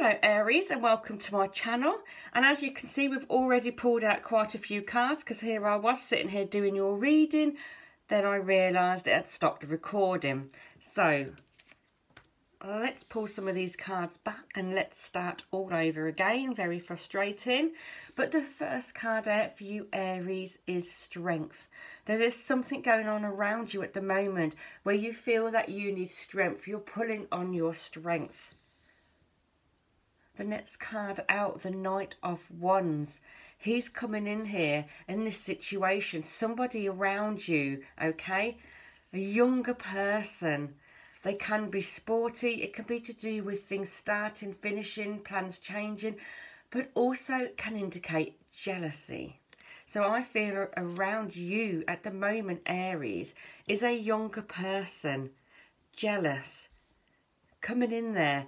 Hello Aries and welcome to my channel. And as you can see we've already pulled out quite a few cards because here I was sitting here doing your reading. Then I realised it had stopped recording. So let's pull some of these cards back and let's start all over again. Very frustrating. But the first card out for you Aries is strength. There is something going on around you at the moment where you feel that you need strength. You're pulling on your strength the next card out, the Knight of Wands. He's coming in here in this situation. Somebody around you, okay? A younger person. They can be sporty. It can be to do with things starting, finishing, plans changing. But also can indicate jealousy. So I feel around you at the moment, Aries, is a younger person. Jealous. Coming in there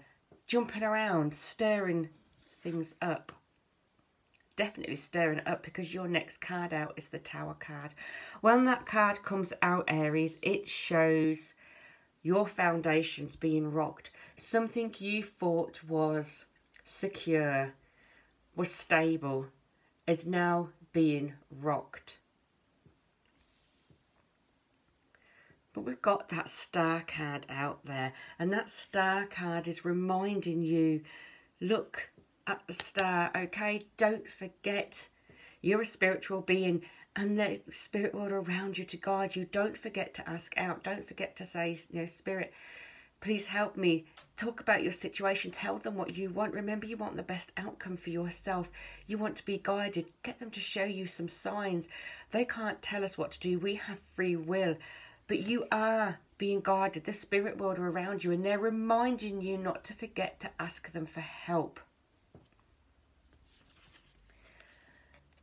jumping around, stirring things up. Definitely stirring it up because your next card out is the Tower card. When that card comes out, Aries, it shows your foundations being rocked. Something you thought was secure, was stable, is now being rocked. But we've got that star card out there. And that star card is reminding you, look at the star, okay? Don't forget you're a spiritual being and the spirit world around you to guide you. Don't forget to ask out. Don't forget to say, you know, spirit, please help me. Talk about your situation. Tell them what you want. Remember, you want the best outcome for yourself. You want to be guided. Get them to show you some signs. They can't tell us what to do. We have free will. But you are being guided, the spirit world are around you, and they're reminding you not to forget to ask them for help.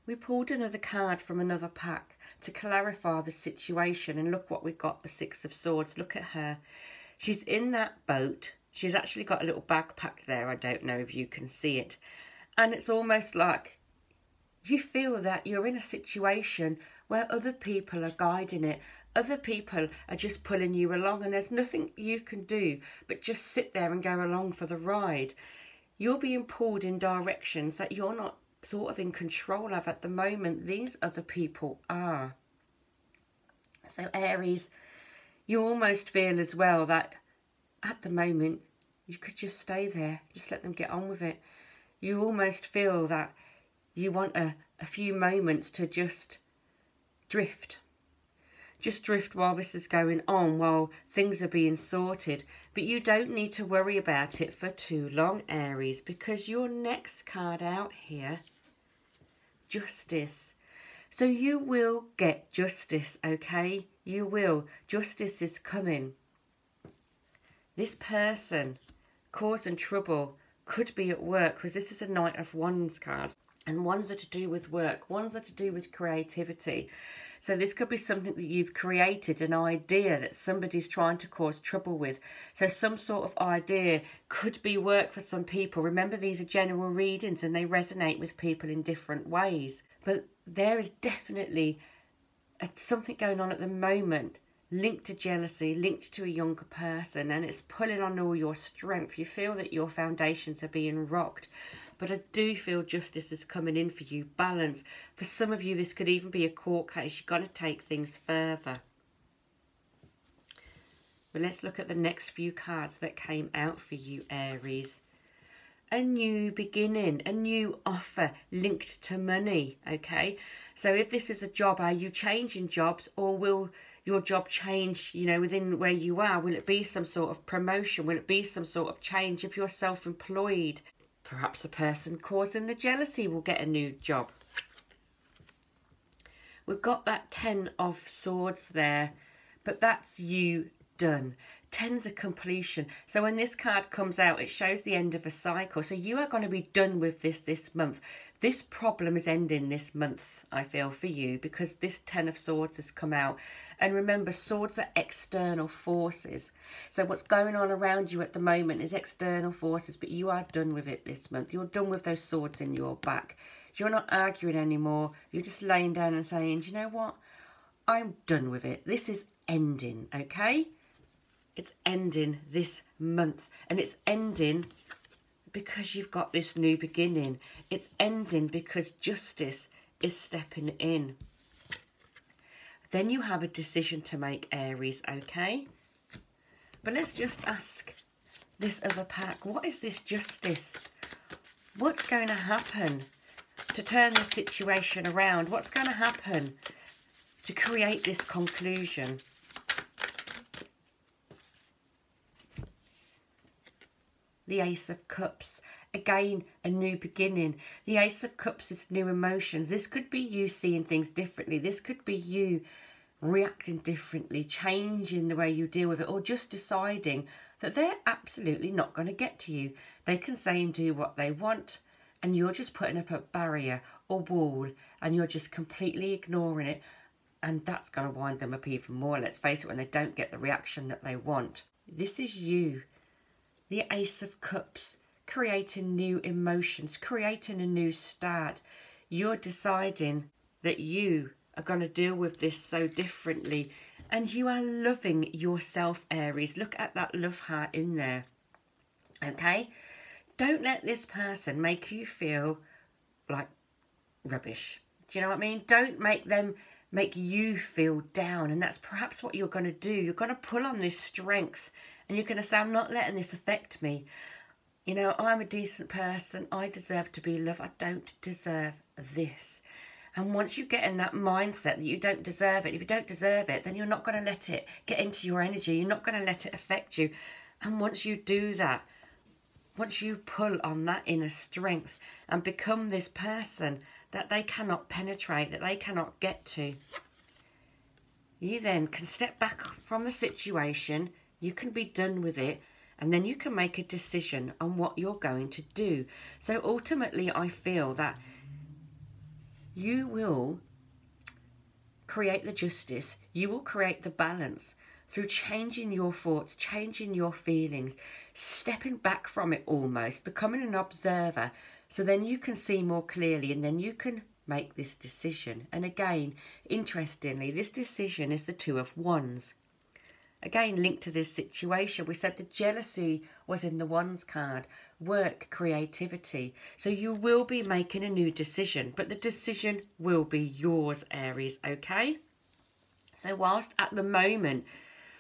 We pulled another card from another pack to clarify the situation and look what we got, the Six of Swords. Look at her. She's in that boat. She's actually got a little backpack there. I don't know if you can see it. And it's almost like you feel that you're in a situation where other people are guiding it other people are just pulling you along and there's nothing you can do but just sit there and go along for the ride. You're being pulled in directions that you're not sort of in control of at the moment. These other people are. So Aries, you almost feel as well that at the moment you could just stay there. Just let them get on with it. You almost feel that you want a, a few moments to just drift just drift while this is going on, while things are being sorted. But you don't need to worry about it for too long, Aries, because your next card out here, Justice. So you will get justice, okay? You will. Justice is coming. This person causing trouble could be at work because this is a Knight of Wands card. And wands are to do with work, wands are to do with creativity. So this could be something that you've created, an idea that somebody's trying to cause trouble with. So some sort of idea could be work for some people. Remember, these are general readings and they resonate with people in different ways. But there is definitely something going on at the moment linked to jealousy, linked to a younger person, and it's pulling on all your strength. You feel that your foundations are being rocked. But I do feel justice is coming in for you, balance. For some of you, this could even be a court case. You've got to take things further. Well, let's look at the next few cards that came out for you, Aries. A new beginning, a new offer linked to money, okay? So if this is a job, are you changing jobs or will your job change, you know, within where you are? Will it be some sort of promotion? Will it be some sort of change if you're self-employed? Perhaps the person causing the jealousy will get a new job. We've got that Ten of Swords there, but that's you done. Ten's a completion. So when this card comes out, it shows the end of a cycle. So you are going to be done with this this month. This problem is ending this month, I feel, for you, because this Ten of Swords has come out. And remember, swords are external forces. So what's going on around you at the moment is external forces, but you are done with it this month. You're done with those swords in your back. You're not arguing anymore. You're just laying down and saying, you know what? I'm done with it. This is ending, okay? It's ending this month and it's ending because you've got this new beginning. It's ending because justice is stepping in. Then you have a decision to make, Aries, okay? But let's just ask this other pack, what is this justice? What's going to happen to turn this situation around? What's going to happen to create this conclusion? The Ace of Cups. Again, a new beginning. The Ace of Cups is new emotions. This could be you seeing things differently. This could be you reacting differently, changing the way you deal with it, or just deciding that they're absolutely not going to get to you. They can say and do what they want, and you're just putting up a barrier or wall, and you're just completely ignoring it, and that's going to wind them up even more. Let's face it, when they don't get the reaction that they want. This is you the Ace of Cups, creating new emotions, creating a new start. You're deciding that you are going to deal with this so differently and you are loving yourself, Aries. Look at that love heart in there. Okay? Don't let this person make you feel like rubbish. Do you know what I mean? Don't make them make you feel down. And that's perhaps what you're going to do. You're going to pull on this strength and you're going to say, I'm not letting this affect me. You know, I'm a decent person. I deserve to be loved. I don't deserve this. And once you get in that mindset that you don't deserve it, if you don't deserve it, then you're not going to let it get into your energy. You're not going to let it affect you. And once you do that, once you pull on that inner strength and become this person that they cannot penetrate, that they cannot get to, you then can step back from the situation you can be done with it and then you can make a decision on what you're going to do. So ultimately, I feel that you will create the justice, you will create the balance through changing your thoughts, changing your feelings, stepping back from it almost, becoming an observer, so then you can see more clearly and then you can make this decision. And again, interestingly, this decision is the Two of Wands. Again, linked to this situation, we said the jealousy was in the wands card, work, creativity. So you will be making a new decision, but the decision will be yours, Aries, okay? So whilst at the moment,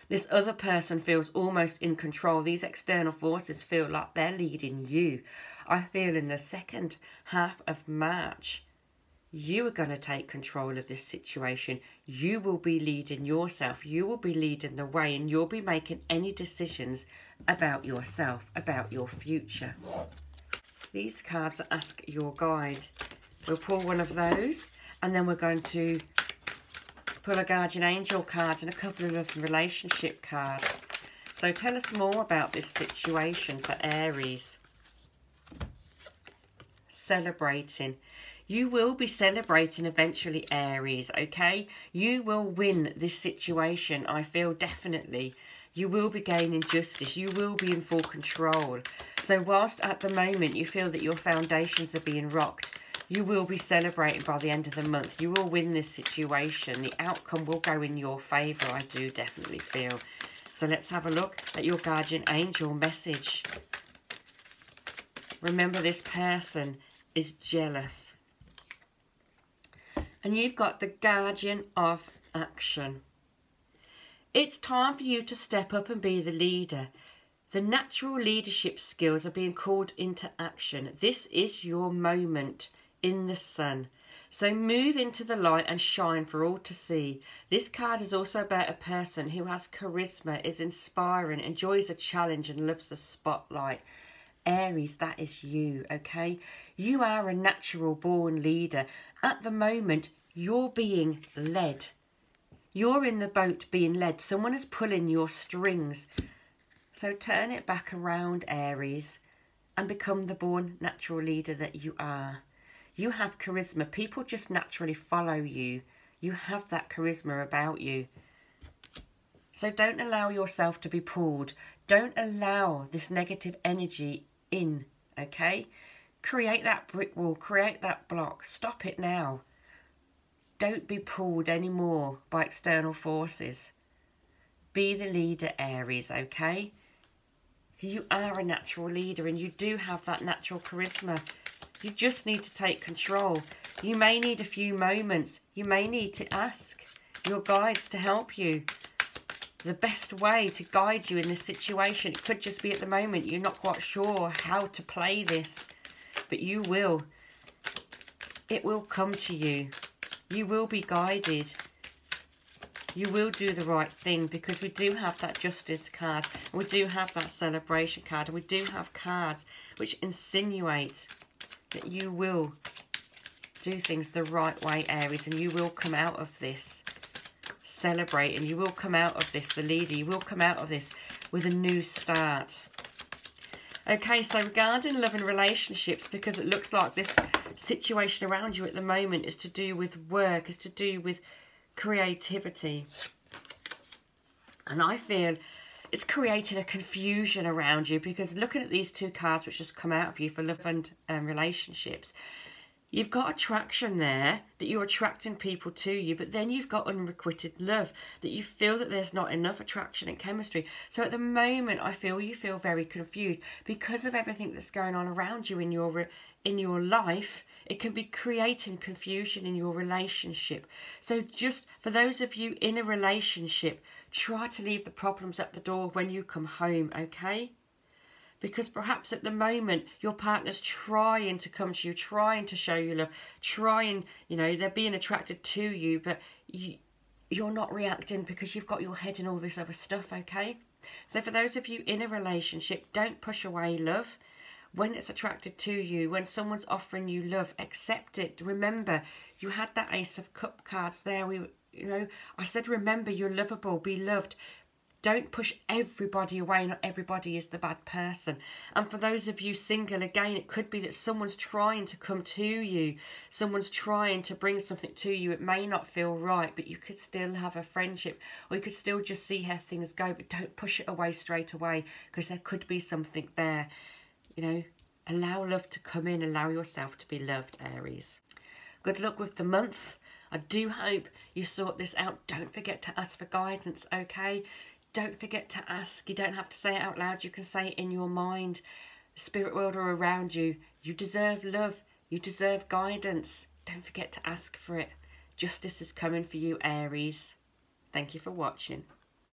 this other person feels almost in control, these external forces feel like they're leading you. I feel in the second half of March, you are going to take control of this situation. You will be leading yourself. You will be leading the way and you'll be making any decisions about yourself, about your future. These cards ask your guide. We'll pull one of those and then we're going to pull a guardian angel card and a couple of relationship cards. So tell us more about this situation for Aries. Celebrating. You will be celebrating eventually, Aries, okay? You will win this situation, I feel definitely. You will be gaining justice. You will be in full control. So whilst at the moment you feel that your foundations are being rocked, you will be celebrating by the end of the month. You will win this situation. The outcome will go in your favour, I do definitely feel. So let's have a look at your guardian angel message. Remember, this person is jealous. And you've got the guardian of action. It's time for you to step up and be the leader. The natural leadership skills are being called into action. This is your moment in the sun. So move into the light and shine for all to see. This card is also about a person who has charisma, is inspiring, enjoys a challenge and loves the spotlight. Aries, that is you, okay? You are a natural born leader. At the moment, you're being led. You're in the boat being led. Someone is pulling your strings. So turn it back around, Aries, and become the born natural leader that you are. You have charisma. People just naturally follow you. You have that charisma about you. So don't allow yourself to be pulled. Don't allow this negative energy in, okay? Create that brick wall, create that block. Stop it now. Don't be pulled anymore by external forces. Be the leader, Aries, okay? You are a natural leader and you do have that natural charisma. You just need to take control. You may need a few moments. You may need to ask your guides to help you. The best way to guide you in this situation, it could just be at the moment you're not quite sure how to play this, but you will. It will come to you. You will be guided. You will do the right thing because we do have that justice card. we do have that celebration card. And we do have cards which insinuate that you will do things the right way, Aries, and you will come out of this celebrating. You will come out of this, the leader, you will come out of this with a new start. Okay, so regarding love and relationships, because it looks like this situation around you at the moment is to do with work, is to do with creativity. And I feel it's creating a confusion around you because looking at these two cards which just come out of you for love and um, relationships, You've got attraction there, that you're attracting people to you, but then you've got unrequited love, that you feel that there's not enough attraction and chemistry. So at the moment, I feel you feel very confused because of everything that's going on around you in your in your life. It can be creating confusion in your relationship. So just for those of you in a relationship, try to leave the problems at the door when you come home, okay? Because perhaps at the moment your partner's trying to come to you, trying to show you love, trying, you know, they're being attracted to you, but you, you're not reacting because you've got your head in all this other stuff, okay? So for those of you in a relationship, don't push away love. When it's attracted to you, when someone's offering you love, accept it. Remember, you had that Ace of Cup cards there. We, you know, I said, remember, you're lovable, be loved. Don't push everybody away. Not everybody is the bad person. And for those of you single, again, it could be that someone's trying to come to you. Someone's trying to bring something to you. It may not feel right, but you could still have a friendship or you could still just see how things go. But don't push it away straight away because there could be something there. You know, allow love to come in. Allow yourself to be loved, Aries. Good luck with the month. I do hope you sort this out. Don't forget to ask for guidance, okay? Don't forget to ask. You don't have to say it out loud. You can say it in your mind. spirit world are around you. You deserve love. You deserve guidance. Don't forget to ask for it. Justice is coming for you, Aries. Thank you for watching.